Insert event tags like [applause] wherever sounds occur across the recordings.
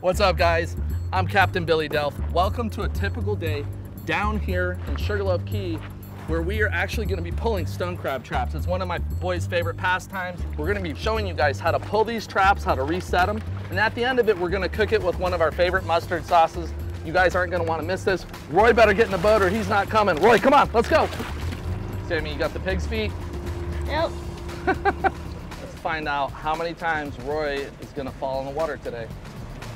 What's up guys? I'm Captain Billy Delph. Welcome to a typical day down here in Sugarloaf Key where we are actually gonna be pulling stone crab traps. It's one of my boys' favorite pastimes. We're gonna be showing you guys how to pull these traps, how to reset them, and at the end of it, we're gonna cook it with one of our favorite mustard sauces. You guys aren't gonna wanna miss this. Roy better get in the boat or he's not coming. Roy, come on, let's go. Sammy, you got the pig's feet? Yep. [laughs] Let's find out how many times Roy is gonna fall in the water today.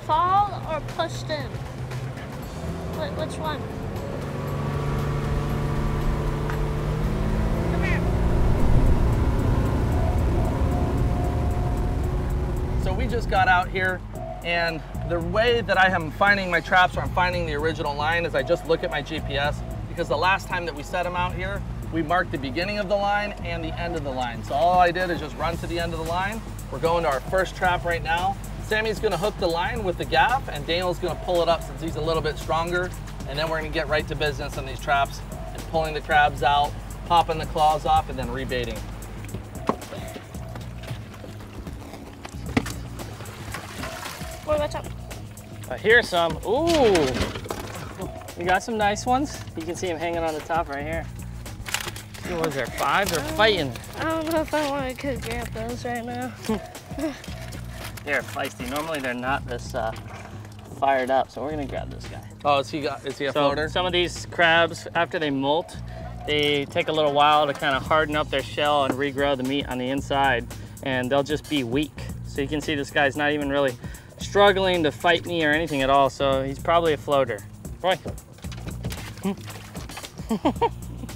Fall or pushed in? Wh- which one? Come here. So we just got out here and the way that I am finding my traps or I'm finding the original line is I just look at my GPS because the last time that we set them out here, we marked the beginning of the line and the end of the line. So all I did is just run to the end of the line. We're going to our first trap right now. Sammy's gonna hook the line with the gaff and Daniel's gonna pull it up since he's a little bit stronger. And then we're gonna get right to business on these traps and pulling the crabs out, popping the claws off and then rebaiting. Boy, watch out. Uh, here's some. Ooh, we got some nice ones. You can see them hanging on the top right here. What was there? Five? They're fighting. I don't know if I want to grab those right now. [laughs] They're feisty. Normally they're not this uh, fired up, so we're gonna grab this guy. Oh, is he, got, is he a So floater? some of these crabs, after they molt, they take a little while to kind of harden up their shell and regrow the meat on the inside, and they'll just be weak. So you can see this guy's not even really struggling to fight me or anything at all, so he's probably a floater. Roy. [laughs]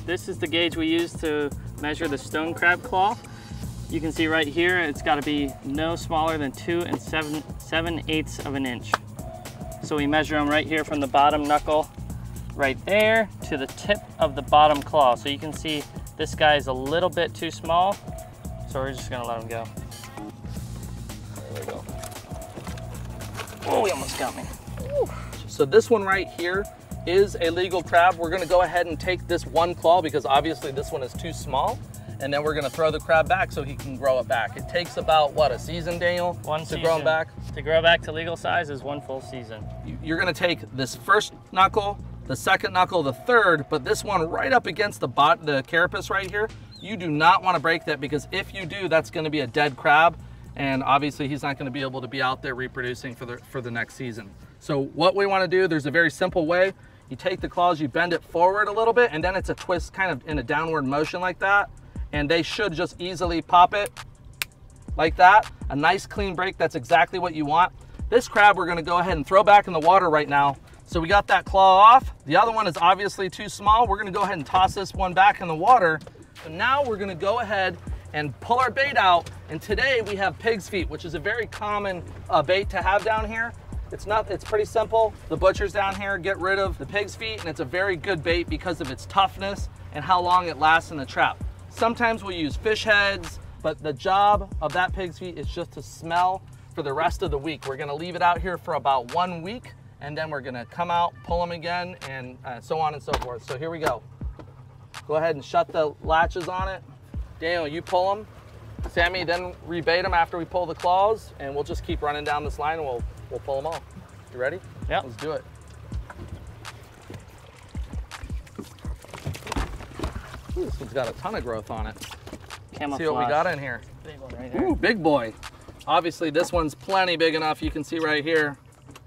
this is the gauge we use to measure the stone crab claw. You can see right here, it's gotta be no smaller than two and seven, seven eighths of an inch. So we measure them right here from the bottom knuckle right there to the tip of the bottom claw. So you can see this guy is a little bit too small. So we're just gonna let him go. There we go. Oh, he almost got me. So this one right here is a legal crab. We're gonna go ahead and take this one claw because obviously this one is too small. And then we're gonna throw the crab back so he can grow it back. It takes about, what, a season, Daniel? One to season. grow him back? To grow back to legal size is one full season. You're gonna take this first knuckle, the second knuckle, the third, but this one right up against the bot, the carapace right here, you do not wanna break that because if you do, that's gonna be a dead crab. And obviously he's not gonna be able to be out there reproducing for the, for the next season. So what we wanna do, there's a very simple way. You take the claws, you bend it forward a little bit, and then it's a twist kind of in a downward motion like that. And they should just easily pop it like that. A nice clean break, that's exactly what you want. This crab we're gonna go ahead and throw back in the water right now. So we got that claw off. The other one is obviously too small. We're gonna go ahead and toss this one back in the water. So now we're gonna go ahead and pull our bait out. And today we have pig's feet, which is a very common uh, bait to have down here. It's not, it's pretty simple. The butchers down here get rid of the pig's feet and it's a very good bait because of its toughness and how long it lasts in the trap. Sometimes we'll use fish heads, but the job of that pig's feet is just to smell for the rest of the week. We're gonna leave it out here for about one week and then we're gonna come out, pull them again, and uh, so on and so forth. So here we go. Go ahead and shut the latches on it. Daniel, you pull them. Sammy, then rebait them after we pull the claws, and we'll just keep running down this line and we'll, we'll pull them all. You ready? Yeah. Let's do it. Ooh, this one's got a ton of growth on it. Camouflage. See what we got in here. Big one right. Ooh, big boy. Obviously, this one's plenty big enough. You can see right here,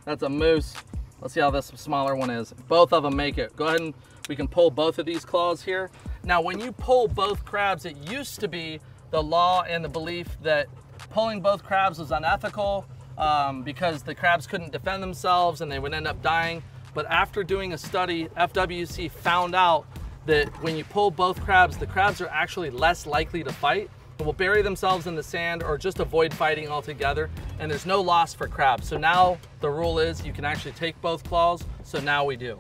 that's a moose. Let's see how this smaller one is. Both of them make it. Go ahead and we can pull both of these claws here. Now, when you pull both crabs, it used to be the law and the belief that pulling both crabs was unethical um, because the crabs couldn't defend themselves and they would end up dying. But after doing a study, FWC found out that when you pull both crabs, the crabs are actually less likely to fight will bury themselves in the sand or just avoid fighting altogether. And there's no loss for crabs. So now the rule is you can actually take both claws. So now we do.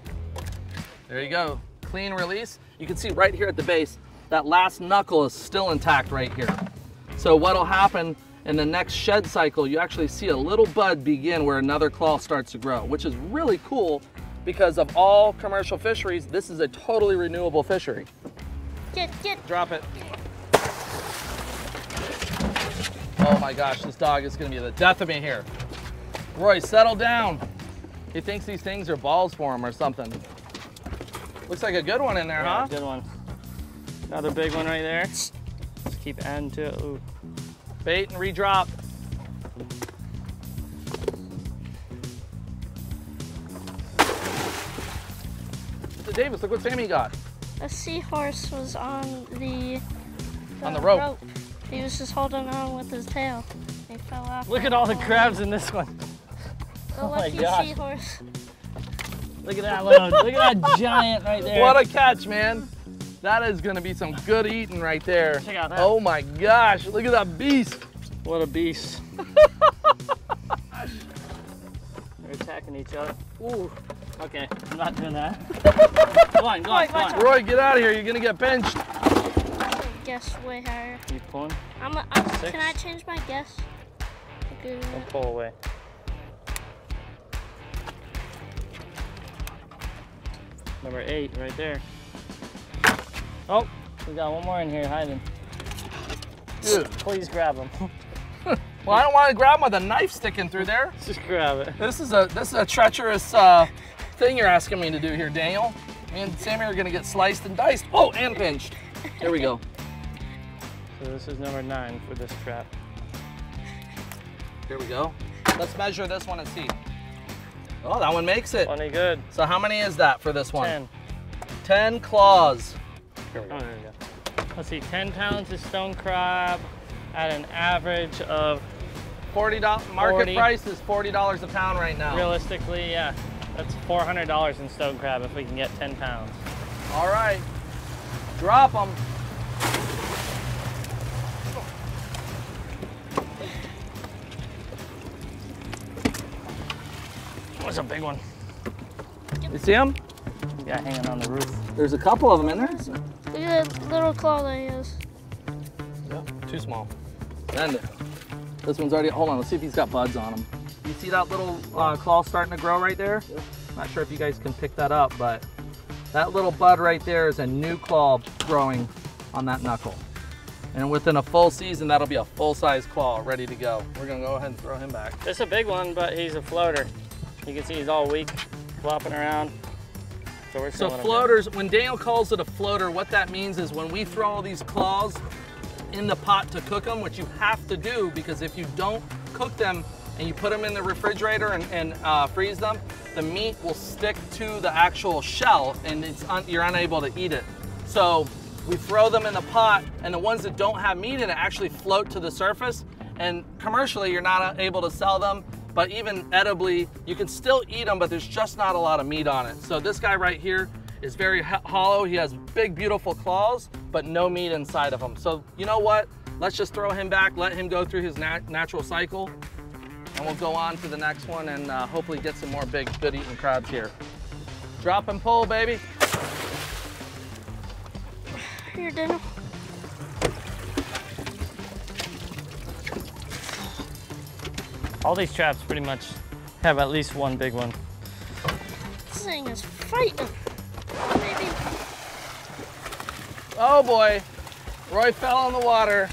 There you go. Clean release. You can see right here at the base, that last knuckle is still intact right here. So what'll happen in the next shed cycle, you actually see a little bud begin where another claw starts to grow, which is really cool because of all commercial fisheries, this is a totally renewable fishery. Get, get. Drop it. Oh my gosh, this dog is gonna be the death of me here. Roy, settle down. He thinks these things are balls for him or something. Looks like a good one in there, Yeah, huh? Good one. Another big one right there. Just keep adding to it. Ooh. Bait and redrop. Davis, look what Sammy got. A seahorse was on the, On the rope. He was just holding on with his tail. He fell off. Look at all the crabs in this one. The Oh my gosh. seahorse. Look at that load. Look at that [laughs] giant right there. What a catch, man. That is gonna be some good eating right there. Check out that. Oh my gosh, look at that beast. What a beast. [laughs] They're attacking each other. Ooh. Okay, I'm not doing that. [laughs] go on, go on, go on. Roy, get out of here, you're gonna get pinched. I guess way higher. You pulling? I'm, a, I'm Six. Can I change my guess? Okay, Don't pull away. Number eight, right there. Oh, we got one more in here hiding. Dude, Please grab him. [laughs] well, I don't wanna grab him with a knife sticking through there. Just grab it. This is a this is a treacherous uh, thing you're asking me to do here, Daniel. Me and Sammy are gonna get sliced and diced. Oh, and pinched. There we go. So this is number nine for this trap. Here we go. Let's measure this one and see. Oh, that one makes it. Funny good. So how many is that for this one? Ten. 10 claws. Here we Oh, there we go. Let's see, 10 pounds of stone crab at an average of, $40 market 40. price is $40 a pound right now. realistically, yeah, that's $400 in stone crab if we can get 10 pounds. All right. Drop them. What's a big one? You see them? Yeah, hanging on the roof. There's a couple of them in there. Look at that little claw that he has. Yep, Too small. And this one's already, hold on, let's see if he's got buds on him. You see that little uh, claw starting to grow right there? Not sure if you guys can pick that up, but that little bud right there is a new claw growing on that knuckle. And within a full season, that'll be a full-size claw ready to go. We're gonna go ahead and throw him back. It's a big one, but he's a floater. You can see he's all weak, flopping around. So we're So floaters, when Daniel calls it a floater, what that means is when we throw all these claws in the pot to cook them, which you have to do because if you don't cook them and you put them in the refrigerator and, and uh, freeze them, the meat will stick to the actual shell and it's un- you're unable to eat it. So we throw them in the pot and the ones that don't have meat in it actually float to the surface and commercially you're not able to sell them but even edibly you can still eat them but there's just not a lot of meat on it. So this guy right here is very hollow. He has big beautiful claws but no meat inside of him so you know what? Let's just throw him back let him go through his nat- natural cycle and we'll go on to the next one and uh, hopefully get some more big good eating crabs here drop and pull baby Here, Daniel. All these traps pretty much have at least one big one. This thing is fighting. Maybe. oh boy roy fell in the water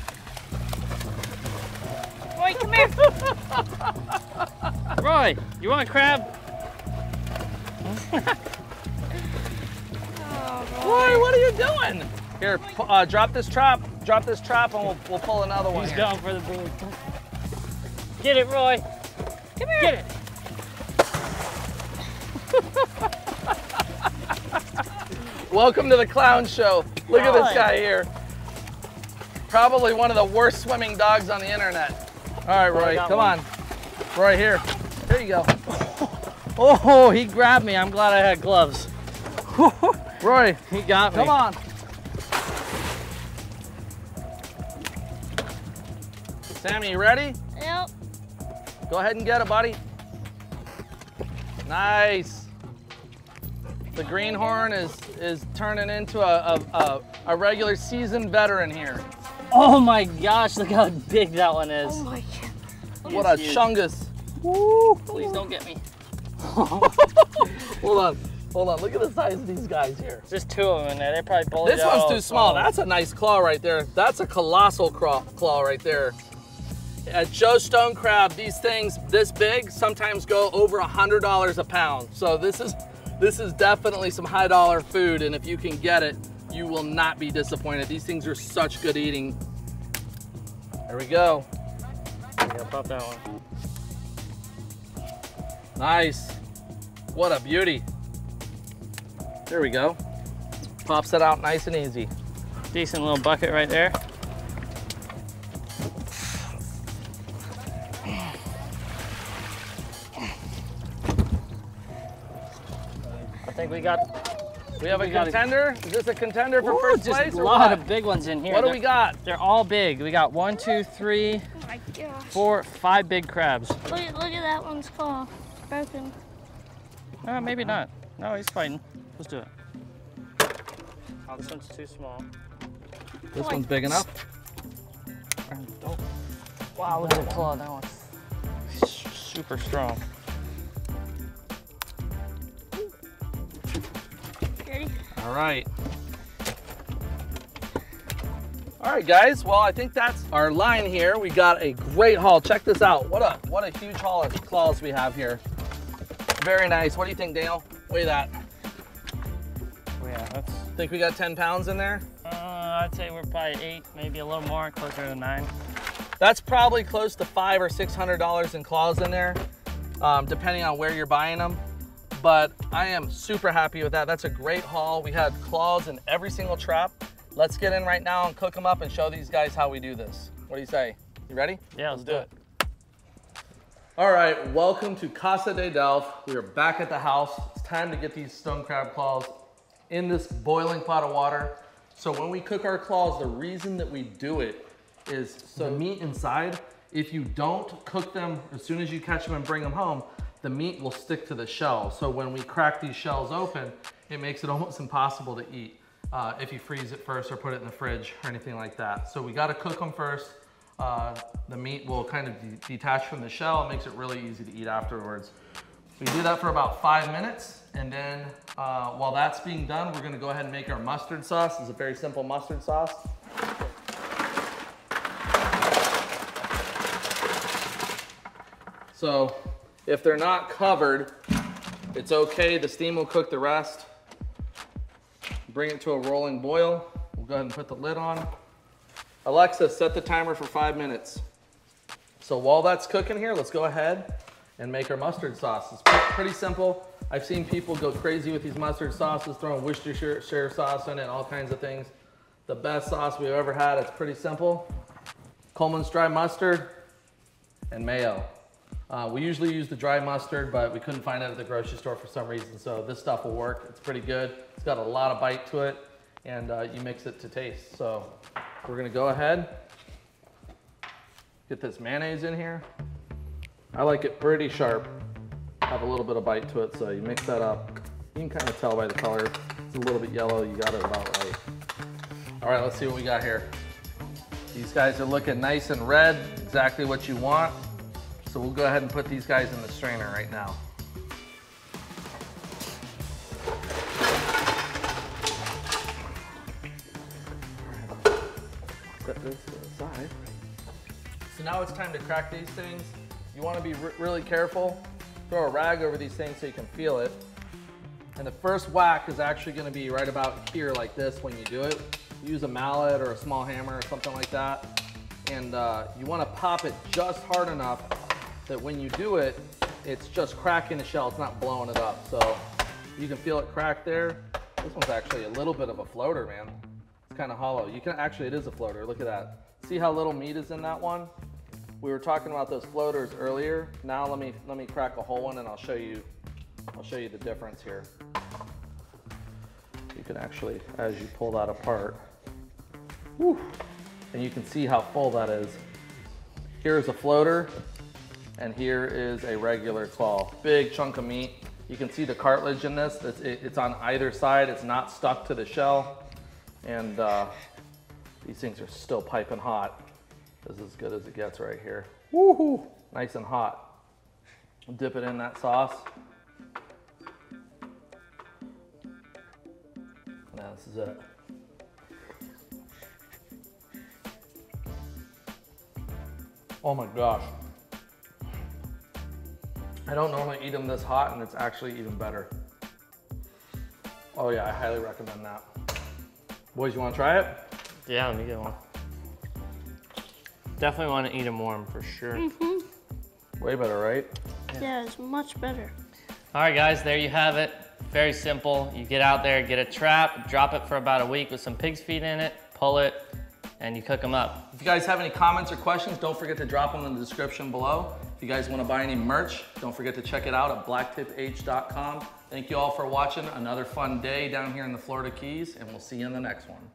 Roy, come here. [laughs] Roy, you want a crab? Oh, Roy. Roy, what are you doing? Here, uh, drop this trap. Drop this trap, and we'll, we'll pull another one. He's here. going for the boom. Get it, Roy. Come here. Get it. [laughs] Welcome to the clown show. Look at this guy here. Probably one of the worst swimming dogs on the internet. All right, Roy, come one. on. Roy, here. Here you go. Oh, he grabbed me. I'm glad I had gloves. [laughs] Roy, He got me. come on. Sammy, you ready? Yep. Go ahead and get it, buddy. Nice. The greenhorn is is turning into a, a, a, a regular seasoned veteran here. Oh my gosh, look how big that one is. Oh my god. What a huge. chungus. Please don't get me. [laughs] Hold on. Hold on. Look at the size of these guys here. There's two of them in there. They probably bullied This one's all too small. ones. That's a nice claw right there. That's a colossal claw, claw right there. At Joe Stone Crab, these things this big sometimes go over a hundred dollars a pound. So this is this is definitely some high dollar food, and if you can get it, you will not be disappointed. These things are such good eating. There we go. Yeah, pop that one. Nice. What a beauty. There we go. Pops it out nice and easy. Decent little bucket right there. I think we got We have a We got a- contender. Is this a contender for Ooh, first just place a or lot what? of big ones in here. What do They're- we got? They're all big. We got one, two, three, my gosh. four, five big crabs. Look, at- look at that one's claw. It's broken. Uh, maybe not. No, he's fighting. Let's do it. Oh, this one's too small. This one's big enough. Don't. Wow, look at the claw. That one's super strong. Ready? All right. All right, guys. Well, I think that's our line here. We got a great haul. Check this out. What a what a huge haul of claws we have here. Very nice. What do you think, Dale? Weigh that. Oh, yeah, that's. Think we got 10 pounds in there? Uh, I'd say we're probably eight, maybe a little more, closer to nine. That's probably close to five or six hundred dollars in claws in there, um, depending on where you're buying them. But I am super happy with that. That's a great haul. We had claws in every single trap. Let's get in right now and cook them up and show these guys how we do this. What do you say? You ready? Yeah, let's do it. All right, welcome to Casa de Delph. We are back at the house. It's time to get these stone crab claws in this boiling pot of water. So when we cook our claws, the reason that we do it is so the meat inside, if you don't cook them as soon as you catch them and bring them home, the meat will stick to the shell. So when we crack these shells open, it makes it [laughs] almost impossible to eat uh, if you freeze it first or put it in the fridge or anything like that. So we gotta cook them first. Uh, the meat will kind of de- detach from the shell. It makes it really easy to eat afterwards. We do that for about five minutes, and then uh, while that's being done, we're gonna go ahead and make our mustard sauce. It's a very simple mustard sauce. So if they're not covered, it's okay. The steam will cook the rest. Bring it to a rolling boil. We'll go ahead and put the lid on. Alexa, set the timer for five minutes. So while that's cooking here, let's go ahead and make our mustard sauce. It's pretty simple. I've seen people go crazy with these mustard sauces, throwing Worcestershire sauce in it, and all kinds of things. The best sauce we've ever had. It's pretty simple. Colman's dry mustard and mayo. Uh, we usually use the dry mustard, but we couldn't find it at the grocery store for some reason, so this stuff will work. It's pretty good. It's got a lot of bite to it, and uh, you mix it to taste. So we're gonna go ahead, get this mayonnaise in here. I like it pretty sharp, have a little bit of bite to it, so you mix that up. You can kind of tell by the color. It's a little bit yellow, you got it about right. All right, let's see what we got here. These guys are looking nice and red, exactly what you want. So we'll go ahead and put these guys in the strainer right now. Set this to the side. So now it's time to crack these things. You want to be really careful. Throw a rag over these things so you can feel it. And the first whack is actually going to be right about here like this when you do it. Use a mallet or a small hammer or something like that. And uh, you want to pop it just hard enough that when you do it, it's just cracking the shell, it's not blowing it up. So you can feel it crack there. This one's actually a little bit of a floater, man. It's kind of hollow. You can actually, it is a floater. Look at that. See how little meat is in that one? We were talking about those floaters earlier. Now let me let me crack a whole one and I'll show you I'll show you the difference here. You can actually, as you pull that apart, whew, and you can see how full that is. Here's a floater, and here is a regular claw. Big chunk of meat. You can see the cartilage in this. It's, it- it's on either side. It's not stuck to the shell. And uh, these things are still piping hot. This is as good as it gets right here. Woohoo! Nice and hot. Dip it in that sauce. Now this is it. Oh my gosh. I don't normally eat them this hot and it's actually even better. Oh yeah, I highly recommend that. Boys, you wanna try it? Yeah, let me get one. Definitely want to eat them warm for sure. Mhm. Way better, right? Yeah, it's much better. All right, guys, there you have it. Very simple. You get out there, get a trap, drop it for about a week with some pig's feet in it, pull it, and you cook them up. If you guys have any comments or questions, don't forget to drop them in the description below. If you guys wanna buy any merch, don't forget to check it out at blacktiph.com. Thank you all for watching. Another fun day down here in the Florida Keys, and we'll see you in the next one.